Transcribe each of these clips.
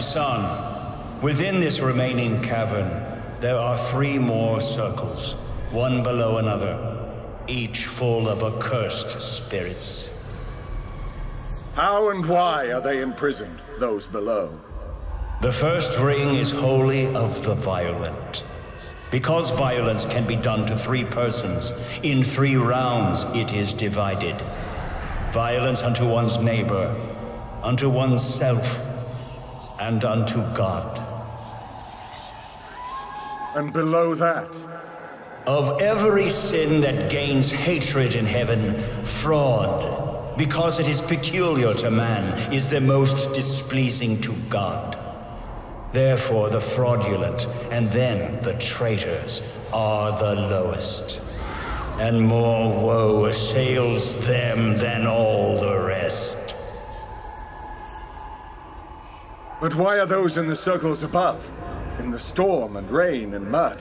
My son, within this remaining cavern, there are three more circles, one below another, each full of accursed spirits. How and why are they imprisoned, those below? The first ring is wholly of the violent. Because violence can be done to three persons, in three rounds it is divided. Violence unto one's neighbor, unto oneself, and unto God. And below that? Of every sin that gains hatred in heaven, fraud, because it is peculiar to man, is the most displeasing to God. Therefore, the fraudulent and then the traitors are the lowest. And more woe assails them than all the rest. But why are those in the circles above? In the storm and rain and mud?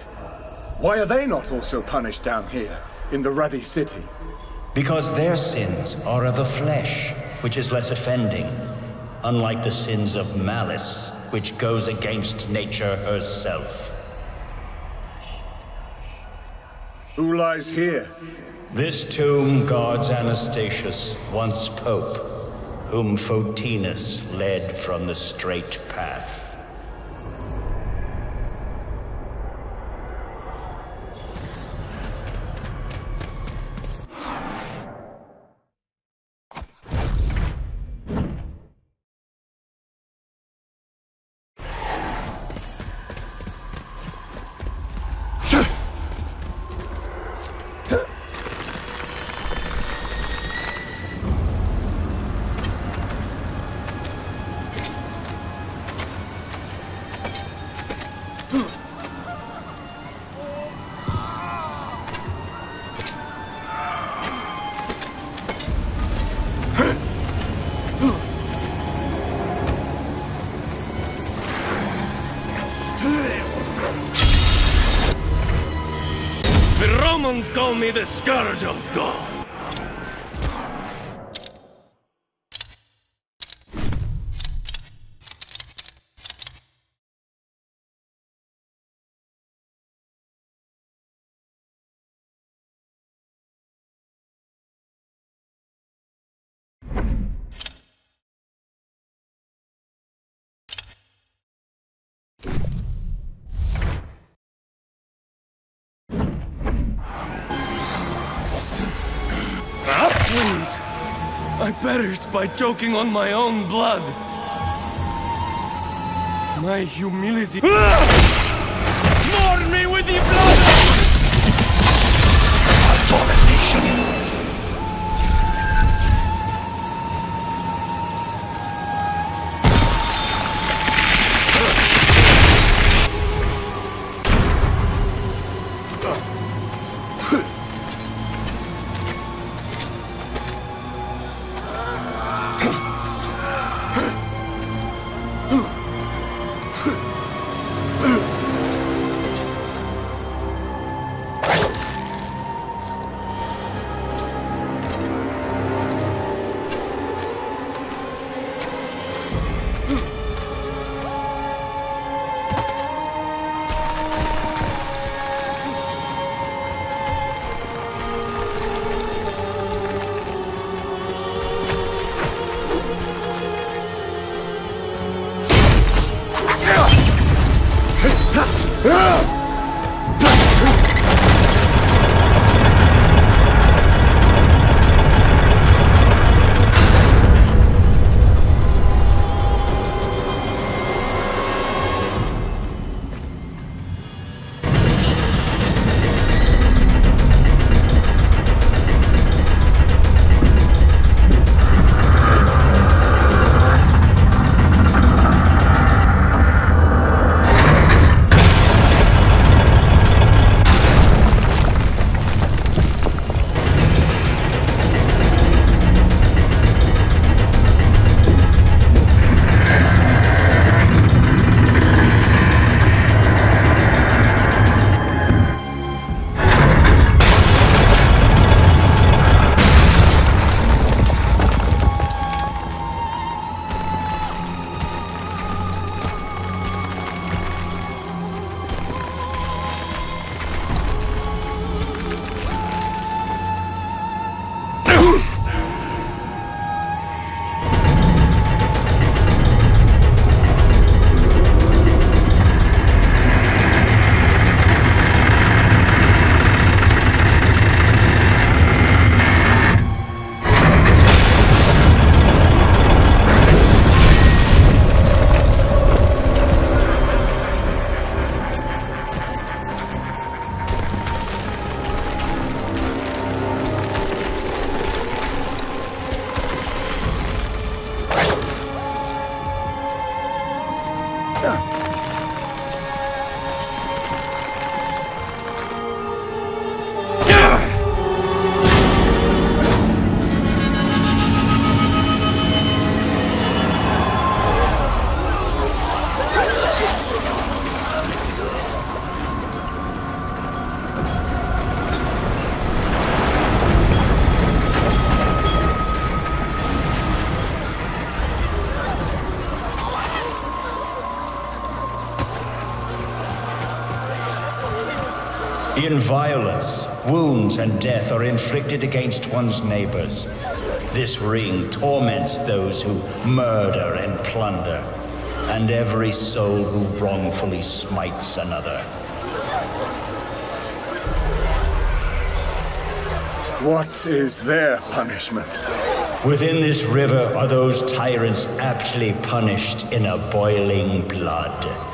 Why are they not also punished down here, in the ruddy city? Because their sins are of the flesh, which is less offending, unlike the sins of malice, which goes against nature herself. Who lies here? This tomb guards Anastasius, once pope, whom Photinus led from the straight path. Call me the Scourge of God. Please. I perished by choking on my own blood. My humility... Mourn me with the blood! Abomination! Wounds and death are inflicted against one's neighbors. This ring torments those who murder and plunder, and every soul who wrongfully smites another. What is their punishment? Within this river are those tyrants aptly punished in a boiling blood.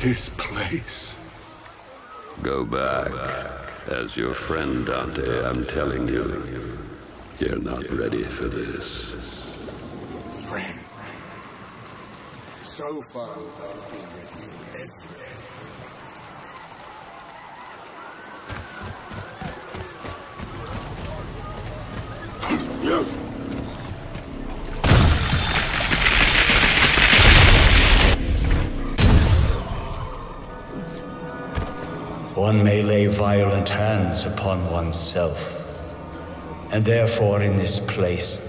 this place. Go back. As your friend, Dante, I'm telling you, you're not ready for this. Friend. So far, Dante, you One may lay violent hands upon oneself. And therefore, in this place,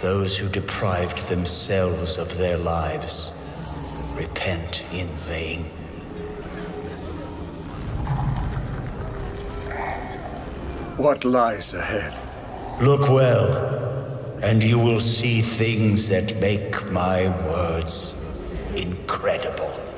those who deprived themselves of their lives repent in vain. What lies ahead? Look well, and you will see things that make my words incredible.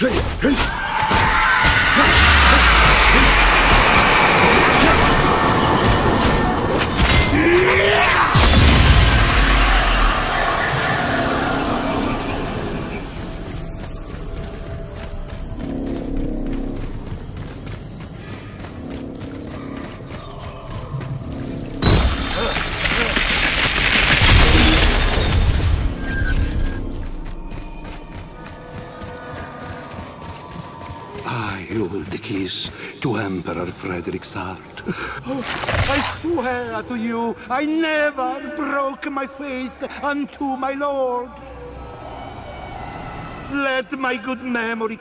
I Frederick's heart. Oh, I swear to you, I never broke my faith unto my lord. Let my good memory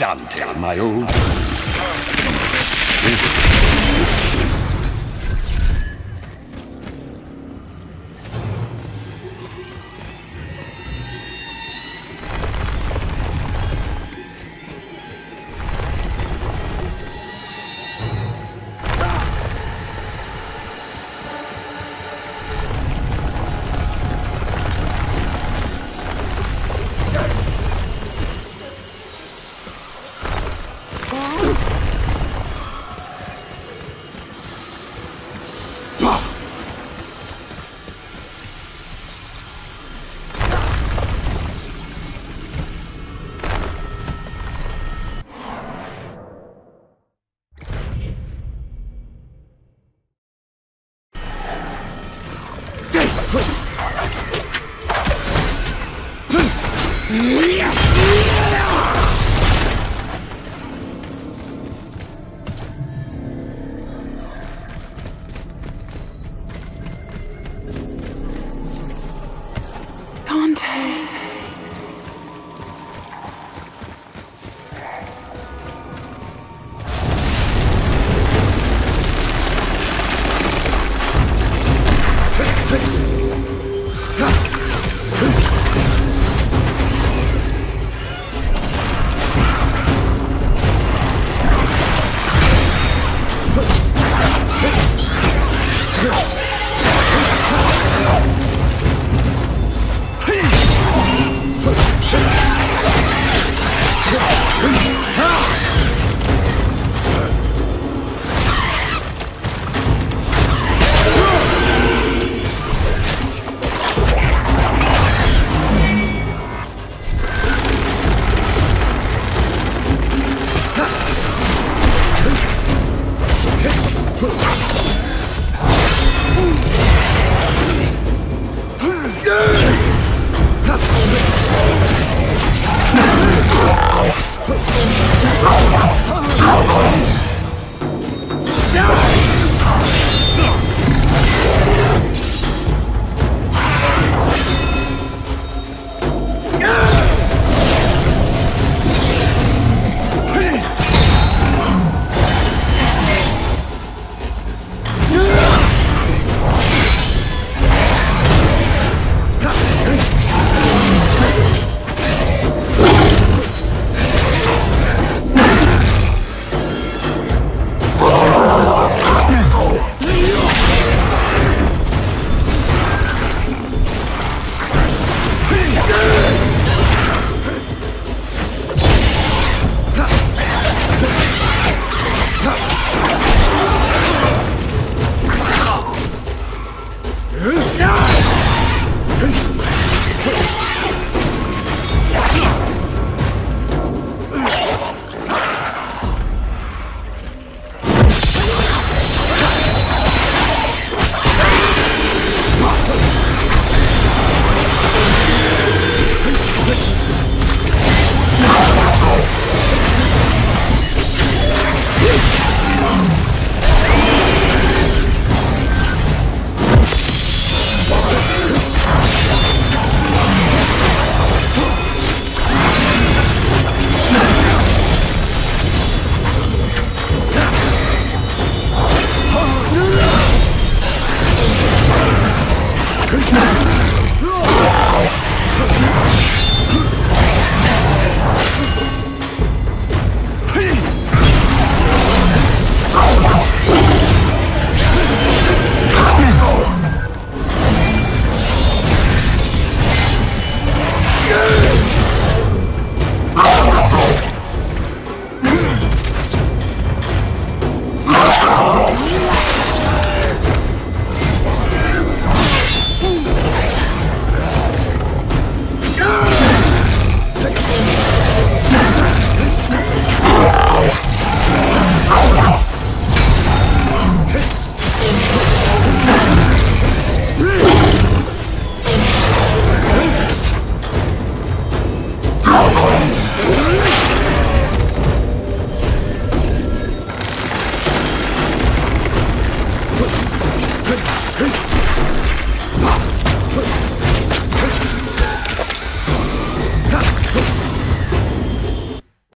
Dante, my old. Yes!